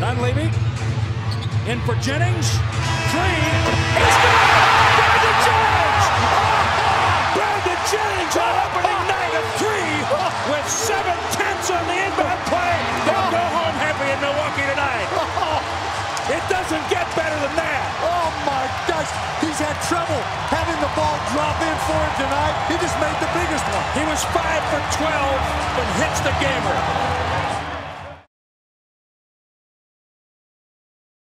Dunleavy in for Jennings. Three. It's good! Brandon Jennings! Brandon Jennings on opening night of three with seven tenths on the inbound play. They'll go home happy in Milwaukee tonight. It doesn't get better than that. Oh my gosh, he's had trouble having the ball drop in for him tonight. He just made the biggest one. He was 5 for 12 and hits the gamer.